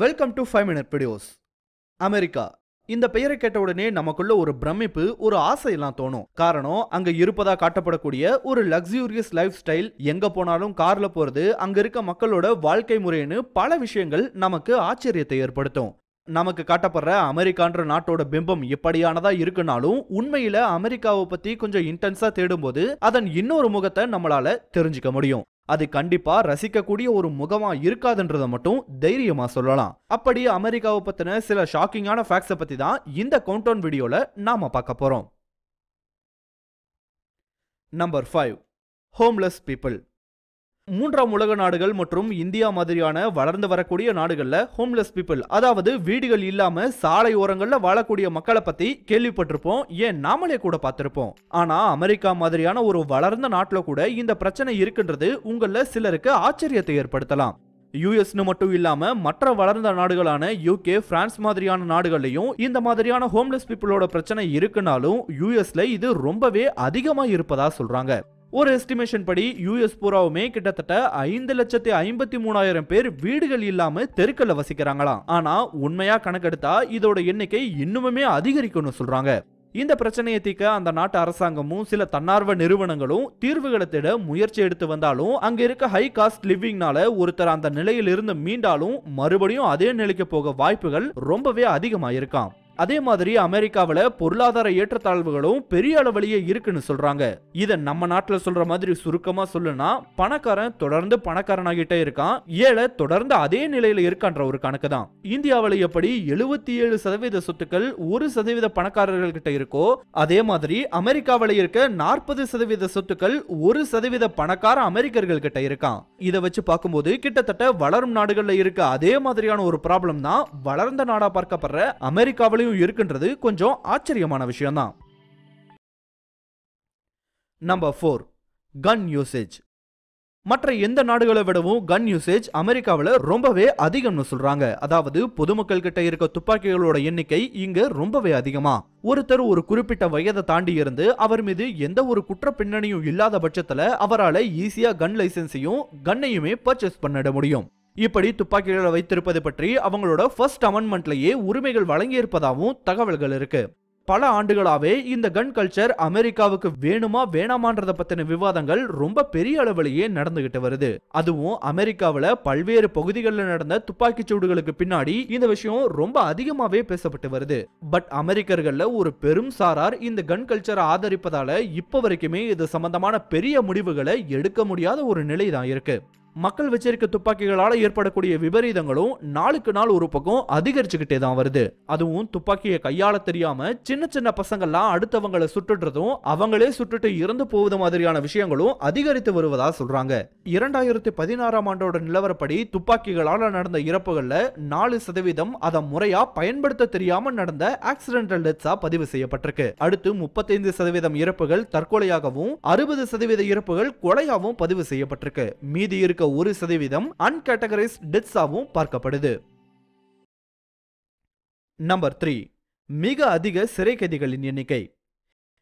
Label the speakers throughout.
Speaker 1: Welcome to five minute videos America. இந்த பெயரை கேட்ட உடனே நமக்குள்ள ஒரு பிரமிப்பு ஒரு ஆசையெல்லாம் தோணும். காரணம் அங்க இருப்பதா காட்டப்படக்கூடிய ஒரு லக்ஸூரியஸ் லைஃப் ஸ்டைல் எங்க போனாலும் கார்ல போறது அங்க இருக்க மக்களோட வாழ்க்கை முறைன்னு பல விஷயங்கள் நமக்கு ஆச்சரியத்தை ஏற்படுத்தும். நமக்கு காட்டப்படுற அமெரிக்கான்ற நாட்டோட பிம்பம் இப்படியானதா இருக்குனாலும் உண்மையில அமெரிக்காவை பத்தி கொஞ்சம் இன்டென்ஸா தேடும்போது அதன் இன்னொரு முகத்தை நம்மளால தெரிஞ்சுக்க முடியும். அது கண்டிப்பா ரசிக்கக்கூடிய ஒரு முகமா இருக்காதுன்றதை மட்டும் தைரியமா சொல்லலாம். அப்படி அமெரிக்காவை பத்தின சில ஷாக்கிங்கான ஃபேக்ட்ஸை பத்தி தான் இந்த கவுண்டவுன் வீடியோல நாம பார்க்க போறோம். நம்பர் ஃபைவ் ஹோம்லெஸ் பீப்புள் மூன்றாம் உலக நாடுகள் மற்றும் இந்தியா மாதிரியான வளர்ந்து வரக்கூடிய நாடுகள்ல ஹோம்லெஸ் பீப்புள் அதாவது வீடுகள் இல்லாம சாலை ஓரங்கள்ல வாழக்கூடிய மக்களை பத்தி கேள்விப்பட்டிருப்போம். ஏன் நாமளே கூட பார்த்திருப்போம். ஆனா அமெரிக்கா மாதிரியான ஒரு வளர்ந்த நாட்டுல கூட இந்த பிரச்சனை இருக்குன்றது உங்கள சிலருக்கு ஆச்சரியத்தை ஏற்படுத்தலாம். யூஎஸ்னு மட்டும் இல்லாம மற்ற வளர்ந்த நாடுகளான யூகே பிரான்ஸ் மாதிரியான நாடுகள்லயும் இந்த மாதிரியான ஹோம்லெஸ் பீப்புளோட பிரச்சனை இருக்குனாலும் யூஎஸ்ல இது ரொம்பவே அதிகமா இருப்பதா சொல்றாங்க. ஒரு எஸ்டிமேஷன் படி யூஎஸ் பூராவுமே கிட்டத்தட்ட ஐந்து லட்சத்தி ஐம்பத்தி மூணாயிரம் பேர் வீடுகள் இல்லாம தெருக்கல்ல வசிக்கிறாங்களாம். ஆனா உண்மையா கணக்கெடுத்தா இதோட எண்ணிக்கை இன்னுமுமே அதிகரிக்கும்னு சொல்றாங்க. இந்த பிரச்சனையை தீர்க்க அந்த நாட்டு அரசாங்கமும் சில தன்னார்வ நிறுவனங்களும் தீர்வுகளை தேட முயற்சி எடுத்து வந்தாலும் அங்க இருக்க ஹை காஸ்ட் லிவிங்னால ஒருத்தர் அந்த நிலையில் இருந்து மீண்டாலும் மறுபடியும் அதே நிலைக்கு போக வாய்ப்புகள் ரொம்பவே அதிகமாயிருக்கான் அதே மாதிரி அமெரிக்காவில் பொருளாதார ஏற்றத்தாழ்வுகளும் பெரிய அளவிலேயே இருக்குன்னு சொல்றாங்க. இதை நம்ம நாட்டில் சொல்ற மாதிரி சுருக்கமா சொல்லுனா பணக்காரன் தொடர்ந்து பணக்காரனாகிட்டே இருக்கான். ஏழை தொடர்ந்து அதே நிலையில இருக்கான்ற ஒரு கணக்கு தான். இந்தியாவில எப்படி எழுபத்தி ஏழு சதவீத சொத்துக்கள் ஒரு சதவீத பணக்காரர்கள் கிட்ட இருக்கோ அதே மாதிரி அமெரிக்காவில இருக்க நாற்பது சதவீத சொத்துக்கள் ஒரு சதவீத பணக்கார அமெரிக்கர்கள் கிட்ட இருக்கான். இதை வச்சு பார்க்கும்போது கிட்டத்தட்ட வளரும் நாடுகள்ல இருக்க அதே மாதிரியான ஒரு ப்ராப்ளம் தான் வளர்ந்த நாடா பார்க்கப்படுற அமெரிக்காவிலையும் இருக்குன்றது கொஞ்சம் ஆச்சரியமான விஷயம்தான். நம்பர் ஃபோர் கன் யூசேஜ் மற்ற எந்த நாடுகளை விடவும் கன் யூசேஜ் அமெரிக்காவில் ரொம்பவே அதிகம்னு சொல்றாங்க. அதாவது பொதுமக்கள் கிட்ட இருக்க துப்பாக்கிகளோட எண்ணிக்கை இங்க ரொம்பவே அதிகமா. ஒருத்தர் ஒரு குறிப்பிட்ட வயதை தாண்டி இருந்து அவர் மீது எந்த ஒரு குற்ற பின்னணியும் இல்லாத பட்சத்துல அவரால் ஈஸியா கன் லைசன்ஸையும் கன்னையுமே பர்ச்சேஸ் பண்ணிட முடியும். இப்படி துப்பாக்கிகளை வைத்திருப்பது பற்றி அவங்களோட ஃபர்ஸ்ட் அமெண்ட்மெண்ட்லேயே உரிமைகள் வழங்கியிருப்பதாகவும் தகவல்கள் இருக்கு. பல ஆண்டுகளாவே இந்த கன் கல்ச்சர் அமெரிக்காவுக்கு வேணுமா வேணாமான்றத பத்தின விவாதங்கள் ரொம்ப பெரிய அளவிலேயே நடந்துகிட்டு வருது. அதுவும் அமெரிக்காவில் பல்வேறு பகுதிகளில் நடந்த துப்பாக்கிச் சூடுகளுக்கு பின்னாடி இந்த விஷயம் ரொம்ப அதிகமாவே பேசப்பட்டு வருது. பட் அமெரிக்கர்கள்ல ஒரு பெரும் சாரார் இந்த கன் கல்ச்சரை ஆதரிப்பதால இப்போ வரைக்குமே இது சம்பந்தமான பெரிய முடிவுகளை எடுக்க முடியாத ஒரு நிலை தான் இருக்கு. மக்கள் வச்சிருக்க துப்பாக்கிகளால் ஏற்படக்கூடிய விபரீதங்களும் நாளுக்கு நாள் ஒரு பக்கம் அதிகரிச்சுக்கிட்டே தான் வருது. அதுவும் துப்பாக்கியை கையாள தெரியாம சின்ன சின்ன பசங்கள்லாம் அடுத்தவங்களை சுட்டுடுறதும் அவங்களே சுட்டுட்டு இறந்து போவது மாதிரியான விஷயங்களும் அதிகரித்து வருவதா சொல்றாங்க. இரண்டாயிரத்தி பதினாறாம் ஆண்டோட நிலவரப்படி துப்பாக்கிகளால் நடந்த இறப்புகள்ல நாலு சதவீதம் அதை முறையா பயன்படுத்த தெரியாம நடந்த ஆக்சிடென்டல் டெத்ஸா பதிவு செய்யப்பட்டிருக்கு. அடுத்து முப்பத்தைந்து சதவீதம் இறப்புகள் தற்கொலையாகவும் அறுபது சதவீத இறப்புகள் கொலையாகவும் பதிவு செய்யப்பட்டிருக்கு. மீதி இருக்க ஒரு சதவீதம் அன்கேட்டகரைஸ் டெத்ஸாகவும் பார்க்கப்படுது. நம்பர் த்ரீ மிக அதிக சிறை கைதிகளின் எண்ணிக்கை.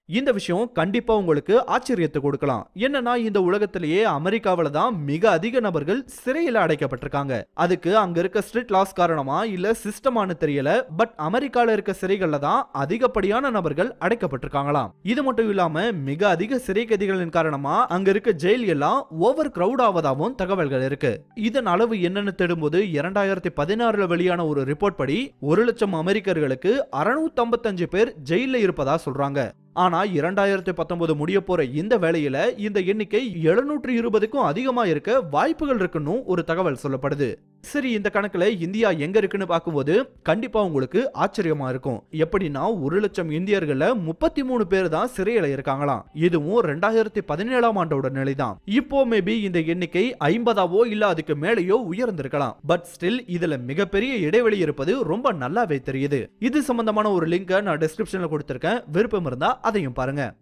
Speaker 1: இந்த விஷயம் கண்டிப்பா உங்களுக்கு ஆச்சரியத்தை கொடுக்கலாம். என்னன்னா இந்த உலகத்திலேயே அமெரிக்காவில தான் மிக அதிக நபர்கள் சிறையில் அடைக்கப்பட்டிருக்காங்க. அதுக்கு அங்க இருக்க ஸ்ட்ரிக்ட் லாஸ் காரணமா இல்ல சிஸ்டமானு தெரியல பட் அமெரிக்கால இருக்க சிறைகள்ல தான் அதிகப்படியான நபர்கள் அடைக்கப்பட்டிருக்காங்களாம். இது மட்டும் இல்லாம மிக அதிக சிறை கைதிகளின் காரணமா அங்க இருக்க ஜெயில் எல்லாம் ஓவர் கிரவுட் ஆவதாகவும் தகவல்கள் இருக்கு. இதன் அளவு என்னன்னு தேடும்போது இரண்டாயிரத்தி பதினாறுல வெளியான ஒரு ரிப்போர்ட் படி ஒரு லட்சம் அமெரிக்கர்களுக்கு அறுநூத்தி ஐம்பத்தஞ்சு பேர் ஜெயில இருப்பதா சொல்றாங்க. ஆனா இரண்டாயிரத்தி பத்தொன்பது முடிய போற இந்த வேளையில இந்த எண்ணிக்கை எழுநூற்று இருபதுக்கும் அதிகமா இருக்க வாய்ப்புகள் இருக்குன்னு ஒரு தகவல் சொல்லப்படுது. சரி இந்த கணக்குல இந்தியா எங்க இருக்குன்னு பார்க்கும்போது கண்டிப்பா உங்களுக்கு ஆச்சரியமா இருக்கும். எப்படின்னா ஒரு லட்சம் இந்தியர்கள்ல முப்பத்தி மூணு பேர் தான் சிறையில இருக்காங்களாம். இதுவும் ரெண்டாயிரத்தி பதினேழாம் ஆண்டோட நிலைதான். இப்போ மேபி இந்த எண்ணிக்கை ஐம்பதாவோ இல்ல அதுக்கு மேலேயோ உயர்ந்திருக்கலாம். பட் ஸ்டில் இதுல மிகப்பெரிய இடைவெளி இருப்பது ரொம்ப நல்லாவே தெரியுது. இது சம்பந்தமான ஒரு லிங்கை நான் டிஸ்கிரிப்ஷன்ல கொடுத்திருக்கேன். விருப்பம் இருந்தா அதையும் பாருங்க.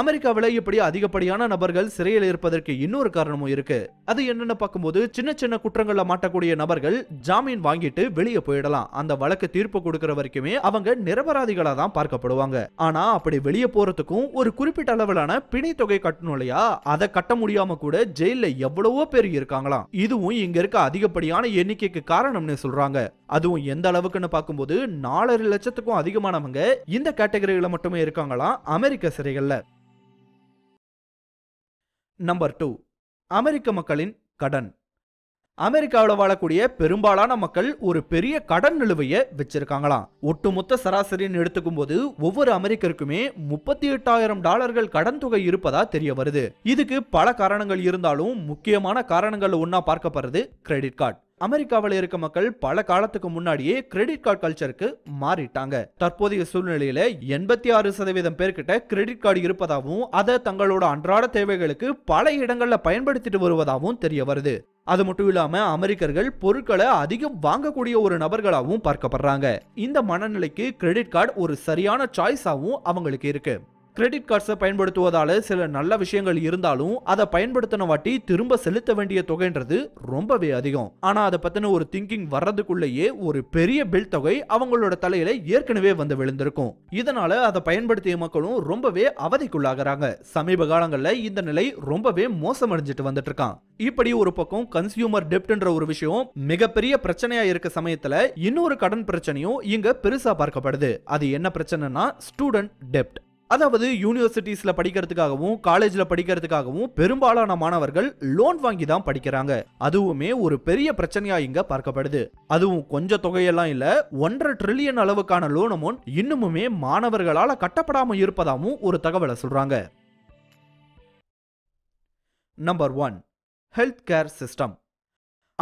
Speaker 1: அமெரிக்காவில் இப்படி அதிகப்படியான நபர்கள் சிறையில் இருப்பதற்கு இன்னொரு காரணமும் இருக்கு. அது என்னன்னு பார்க்கும்போது சின்ன சின்ன குற்றங்கள்ல மாட்டக்கூடிய நபர்கள் ஜாமீன் வாங்கிட்டு வெளியே போயிடலாம். அந்த வழக்கு தீர்ப்பு கொடுக்கிற வரைக்குமே அவங்க நிரபராதிகளா தான் பார்க்கப்படுவாங்க. ஆனா அப்படி வெளியே போறதுக்கும் ஒரு குறிப்பிட்ட அளவிலான பிணை தொகை கட்டணும் இல்லையா? அதை கட்ட முடியாம கூட ஜெயில எவ்வளவோ பேர் இருக்காங்களாம். இதுவும் இங்க இருக்க அதிகப்படியான எண்ணிக்கைக்கு காரணம்னு சொல்றாங்க. அதுவும் எந்த அளவுக்குன்னு பார்க்கும்போது நாலரை லட்சத்துக்கும் அதிகமானவங்க இந்த கேட்டகரியில மட்டுமே இருக்காங்களாம் அமெரிக்க சிறைகள்ல. நம்பர் டூ அமெரிக்க மக்களின் கடன். அமெரிக்காவில் வாழக்கூடிய பெரும்பாலான மக்கள் ஒரு பெரிய கடன் நிலுவையை வச்சிருக்காங்களாம். ஒட்டுமொத்த சராசரின்னு எடுத்துக்கும் போது ஒவ்வொரு அமெரிக்கருக்குமே முப்பத்தி எட்டாயிரம் டாலர்கள் கடன் தொகை இருப்பதா தெரிய வருது. இதுக்கு பல காரணங்கள் இருந்தாலும் முக்கியமான காரணங்கள் ஒன்னா பார்க்கப்படுறது கிரெடிட் கார்டு. அமெரிக்காவில் இருக்க மக்கள் பல காலத்துக்கு முன்னாடியே கிரெடிட் கார்டு கல்ச்சருக்கு மாறிட்டாங்க. தற்போதைய சூழ்நிலையில எண்பத்தி ஆறு சதவீதம் பேர்கிட்ட கிரெடிட் கார்டு இருப்பதாகவும் அதை தங்களோட அன்றாட தேவைகளுக்கு பல இடங்கள்ல பயன்படுத்திட்டு வருவதாகவும் தெரிய வருது. அது மட்டும் இல்லாம அமெரிக்கர்கள் பொருட்களை அதிகம் வாங்கக்கூடிய ஒரு நபர்களாகவும் பார்க்கப்படுறாங்க. இந்த மனநிலைக்கு கிரெடிட் கார்டு ஒரு சரியான சாய்ஸாகவும் அவங்களுக்கு இருக்கு. கிரெடிட் கார்ட்ஸை பயன்படுத்துவதால் சில நல்ல விஷயங்கள் இருந்தாலும் அதை பயன்படுத்தின வாட்டி திரும்ப செலுத்த வேண்டிய தொகைன்றது ரொம்பவே அதிகம். ஆனால் அதை பற்றின ஒரு திங்கிங் வர்றதுக்குள்ளேயே ஒரு பெரிய பில் தொகை அவங்களோட தலையில ஏற்கனவே வந்து விழுந்திருக்கும். இதனால அதை பயன்படுத்திய மக்களும் ரொம்பவே அவதிக்குள்ளாகிறாங்க. சமீப காலங்களில் இந்த நிலை ரொம்பவே மோசமடைஞ்சிட்டு வந்துட்டு இருக்கான் இப்படி ஒரு பக்கம் கன்சியூமர் டெப்ட்ன்ற ஒரு விஷயம் மிகப்பெரிய பிரச்சனையா இருக்க சமயத்துல இன்னொரு கடன் பிரச்சனையும் இங்க பெருசா பார்க்கப்படுது. அது என்ன பிரச்சனைனா ஸ்டூடெண்ட் டெப்ட் அதாவது யூனிவர்சிட்டிஸில் படிக்கிறதுக்காகவும் காலேஜில் படிக்கிறதுக்காகவும் பெரும்பாலான மாணவர்கள் லோன் வாங்கி தான் படிக்கிறாங்க. அதுவுமே ஒரு பெரிய பிரச்சனையா இங்க பார்க்கப்படுது. அதுவும் கொஞ்சம் தொகையெல்லாம் இல்ல ஒன்றரை ட்ரில்லியன் அளவுக்கான லோன் அமௌண்ட் இன்னுமுமே மாணவர்களால் கட்டப்படாமல் இருப்பதாகவும் ஒரு தகவலை சொல்றாங்க. Number one health care system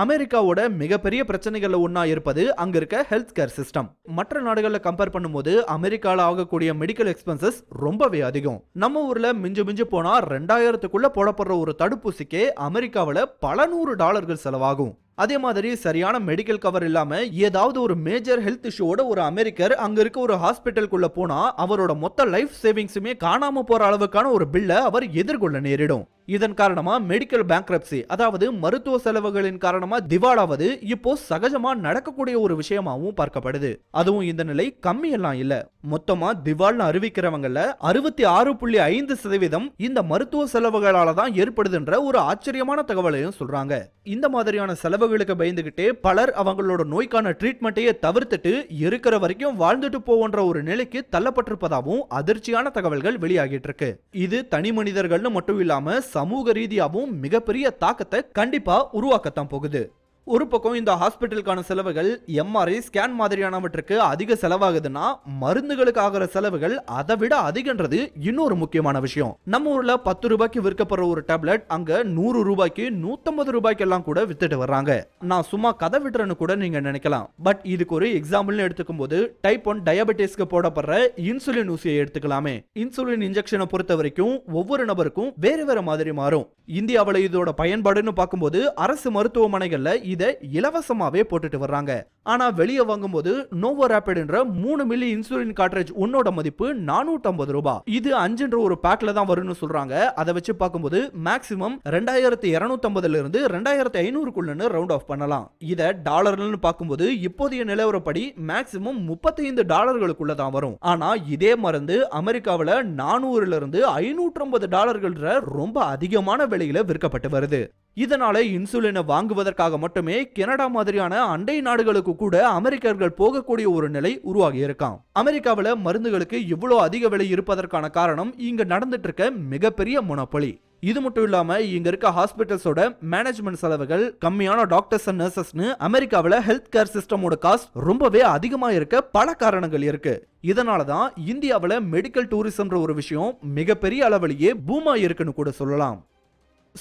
Speaker 1: அமெரிக்காவோட மிகப்பெரிய பிரச்சனைகள்ல ஒன்றா இருப்பது அங்க இருக்க ஹெல்த் கேர் சிஸ்டம் மற்ற நாடுகளில் கம்பேர் பண்ணும்போது அமெரிக்கால ஆகக்கூடிய மெடிக்கல் எக்ஸ்பென்சஸ் ரொம்பவே அதிகம். நம்ம ஊர்ல மிஞ்சு மிஞ்சு போனா ரெண்டாயிரத்துக்குள்ள போடப்படுற ஒரு தடுப்பூசிக்கே அமெரிக்காவில் பல நூறு டாலர்கள் செலவாகும். அதே மாதிரி சரியான மெடிக்கல் கவர் இல்லாம ஏதாவது ஒரு மேஜர் ஹெல்த் இஷ்யூவோட ஒரு அமெரிக்கர் அங்க இருக்க ஒரு ஹாஸ்பிட்டலுக்குள்ள போனா அவரோட மொத்த லைஃப் சேவிங்ஸுமே காணாம போற அளவுக்கான ஒரு பில்லை அவர் எதிர்கொள்ள நேரிடும். இதன் காரணமா மெடிக்கல் பேங்க்ரப்சி அதாவது மருத்துவ செலவுகளின் காரணமா திவாலாவது இப்போ சகஜமா நடக்கக்கூடிய ஒரு விஷயமாவும் பார்க்கப்படுது. அதுவும் இந்த நிலை கம்மி எல்லாம் இல்ல. மொத்தமா திவால்னு அறிவிக்கிறவங்கல அறுபத்தி ஆறு புள்ளி ஐந்து சதவீதம் இந்த மருத்துவ செலவுகளால தான் ஏற்படுதுன்ற ஒரு ஆச்சரியமான தகவலையும் சொல்றாங்க. இந்த மாதிரியான செலவு செலவுகளுக்கு பயந்துகிட்டே பலர் அவங்களோட நோய்க்கான ட்ரீட்மெண்ட்டையே தவிர்த்துட்டு இருக்கிற வரைக்கும் வாழ்ந்துட்டு போவோன்ற ஒரு நிலைக்கு தள்ளப்பட்டிருப்பதாகவும் அதிர்ச்சியான தகவல்கள் வெளியாகிட்டு இருக்கு. இது தனி மனிதர்கள்னு மட்டும் இல்லாம சமூக ரீதியாகவும் மிகப்பெரிய தாக்கத்தை கண்டிப்பா உருவாக்கத்தான் போகுது. ஒரு பக்கம் இந்த ஹாஸ்பிட்டலுக்கான செலவுகள் எம்ஆர்ஐ ஸ்கேன் மாதிரியானவற்றுக்கு அதிக செலவாகுதுன்னா மருந்துகளுக்கு ஆகிற செலவுகள் அதை விட அதிகன்றது இன்னொரு முக்கியமான விஷயம். நம்ம ஊர்ல பத்து ரூபாய்க்கு விற்கப்படுற ஒரு டேப்லெட் அங்க நூறு ரூபாய்க்கு நூத்தம்பது ரூபாய்க்கு எல்லாம் கூட வித்துட்டு வர்றாங்க. நான் சும்மா கதை விடுறேன்னு கூட நீங்க நினைக்கலாம். பட் இதுக்கு ஒரு எக்ஸாம்பிள்னு எடுத்துக்கும் போது டைப் ஒன் டயபெட்டிஸ்க்கு போடப்படுற இன்சுலின் ஊசியை எடுத்துக்கலாமே. இன்சுலின் இன்ஜெக்ஷனை பொறுத்த வரைக்கும் ஒவ்வொரு நபருக்கும் வேறு வேற மாதிரி மாறும். இந்தியாவில் இதோட பயன்பாடுன்னு பார்க்கும்போது அரசு மருத்துவமனைகள்ல இதை இலவசமாவே போட்டுட்டு வர்றாங்க. ஆனா வெளியே வாங்கும்போது நோவோ ரேபிட்ன்ற மூணு மில்லி இன்சுலின் கார்ட்ரேஜ் உன்னோட மதிப்பு நானூற்றம்பது ரூபாய் இது அஞ்சுன்ற ஒரு பேக்ல தான் வரும்னு சொல்றாங்க. அதை வச்சு பார்க்கும்போது மேக்ஸிமம் ரெண்டாயிரத்தி இரநூத்தம்பதுல இருந்து ரெண்டாயிரத்தி ஐநூறுக்குள்ளன்னு ரவுண்ட் ஆஃப் பண்ணலாம். இதை டாலர்னு பார்க்கும்போது இப்போதைய நிலவரப்படி மேக்ஸிமம் முப்பத்தைந்து டாலர்களுக்குள்ள தான் வரும். ஆனா இதே மருந்து அமெரிக்காவில் நானூறுல இருந்து ஐநூற்றம்பது டாலர்கள்ன்ற ரொம்ப அதிகமான விலையில விற்கப்பட்டு வருது. இதனால இன்சுலினை வாங்குவதற்காக மட்டுமே கனடா மாதிரியான அண்டை நாடுகளுக்கு கூட அமெரிக்கர்கள் போகக்கூடிய ஒரு நிலை உருவாகி இருக்கான் அமெரிக்காவில் மருந்துகளுக்கு இவ்வளோ அதிக விலை இருப்பதற்கான காரணம் இங்க நடந்துட்டு இருக்க மிகப்பெரிய முனப்பொலி இது மட்டும் இல்லாம இங்க இருக்க ஹாஸ்பிட்டல்ஸோட மேனேஜ்மெண்ட் செலவுகள் கம்மியான டாக்டர்ஸ் அண்ட் நர்சஸ்னு அமெரிக்காவில் ஹெல்த் கேர் சிஸ்டமோட காஸ்ட் ரொம்பவே அதிகமா இருக்க பல காரணங்கள் இருக்கு. இதனால தான் இந்தியாவில் மெடிக்கல் டூரிசம்ன்ற ஒரு விஷயம் மிகப்பெரிய அளவிலேயே பூமா இருக்குன்னு கூட சொல்லலாம்.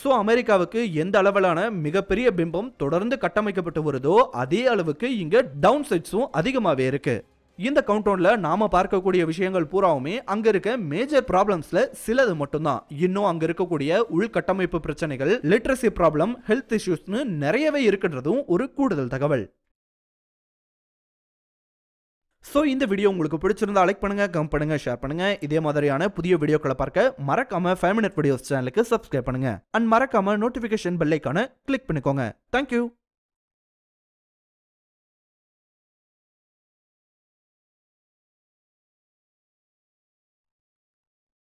Speaker 1: ஸோ அமெரிக்காவுக்கு எந்த அளவிலான மிகப்பெரிய பிம்பம் தொடர்ந்து கட்டமைக்கப்பட்டு வருதோ அதே அளவுக்கு இங்க டவுன் சைட்ஸும் அதிகமாகவே இருக்கு. இந்த கவுண்டவுன்ல நாம பார்க்கக்கூடிய விஷயங்கள் பூராவுமே அங்க இருக்க மேஜர் ப்ராப்ளம்ஸ்ல சிலது மட்டும்தான். இன்னும் அங்க இருக்கக்கூடிய உள்கட்டமைப்பு பிரச்சனைகள் லிட்ரஸி ப்ராப்ளம் ஹெல்த் இஷ்யூஸ்னு நிறையவே இருக்குன்றதும் ஒரு கூடுதல் தகவல். ஸோ இந்த வீடியோ உங்களுக்கு பிடிச்சிருந்தா லைக் பண்ணுங்க கம் பண்ணுங்க ஷேர் பண்ணுங்க. இதே மாதிரியான புதிய வீடியோக்களை பார்க்க மறக்காம ஃபைவ் மினிட் வீடியோஸ் சேனலுக்கு சப்ஸ்கிரைப் பண்ணுங்க. அண்ட் மறக்காம நோட்டிஃபிகேஷன் பெல்லைக்கான கிளிக் பண்ணிக்கோங்க. Thank you